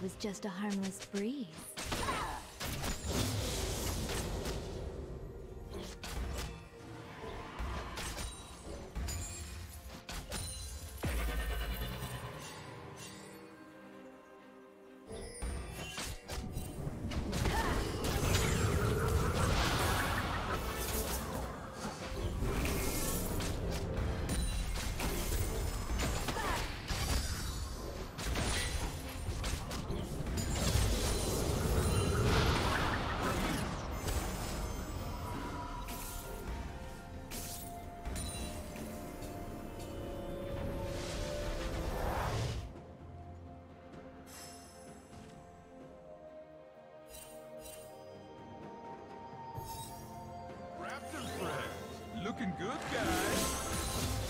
it was just a harmless breeze. Looking good, guys.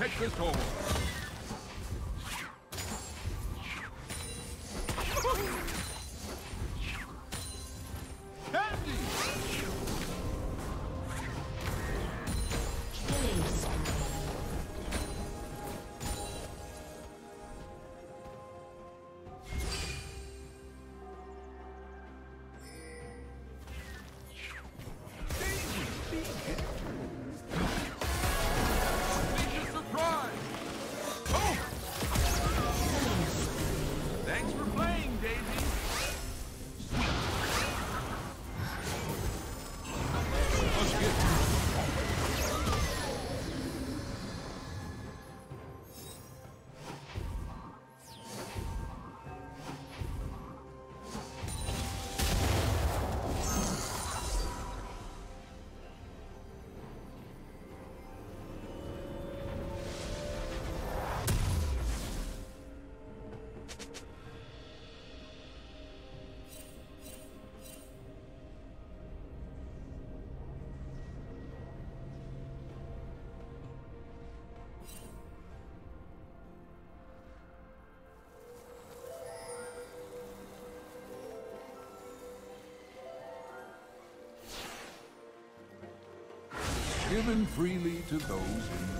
Forest protects given freely to those in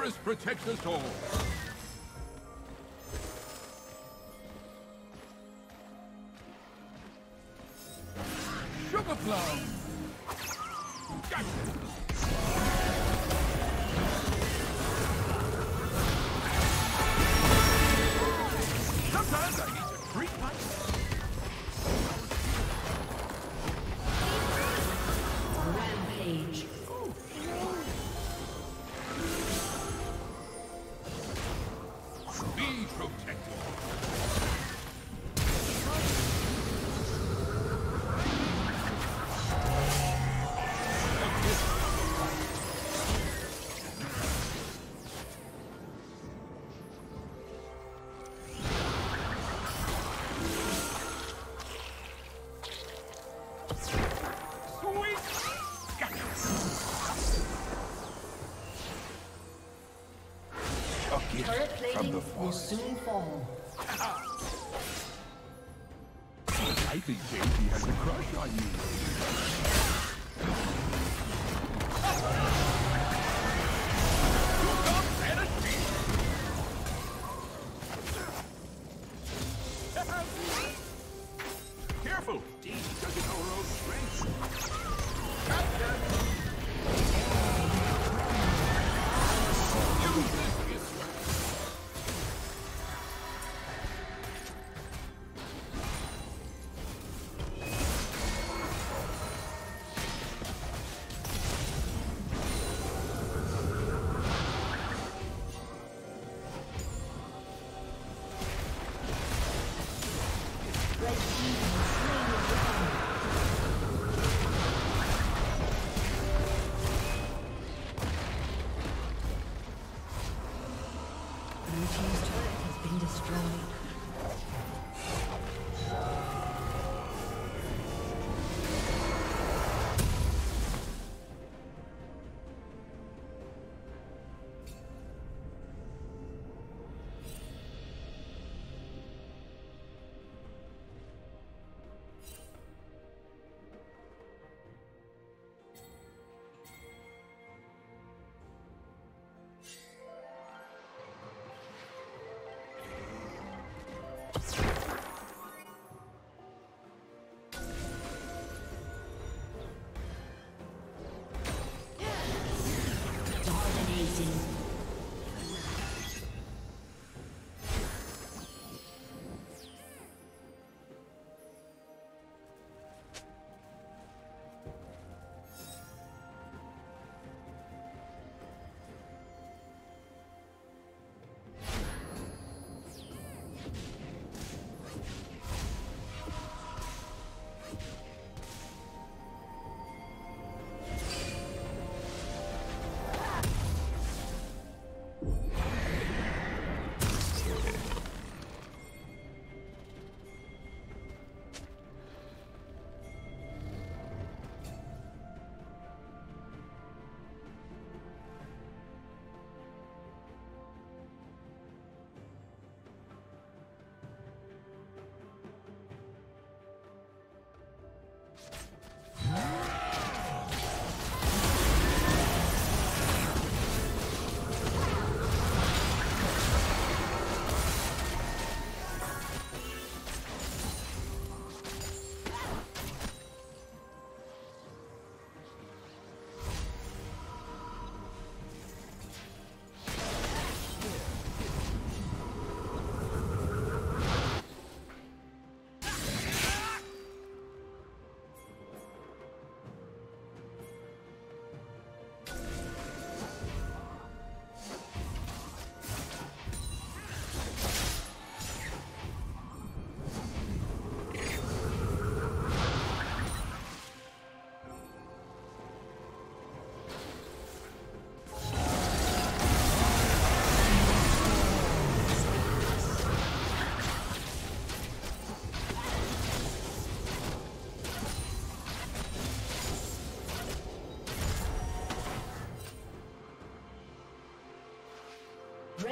forest protects us all. Will soon fall. I think Daisy has a crush on you.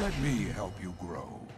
Let me help you grow.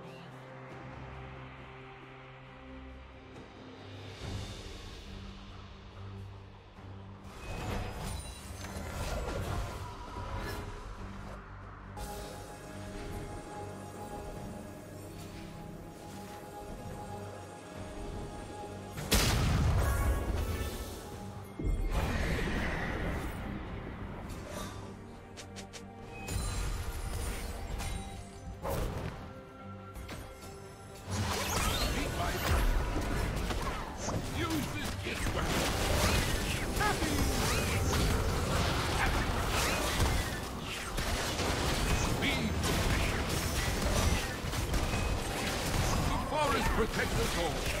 Protect us all.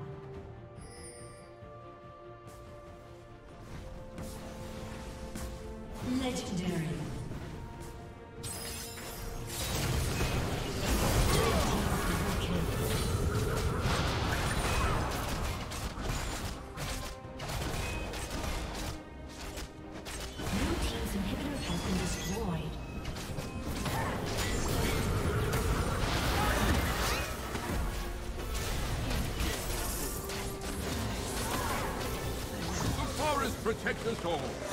Protects us all.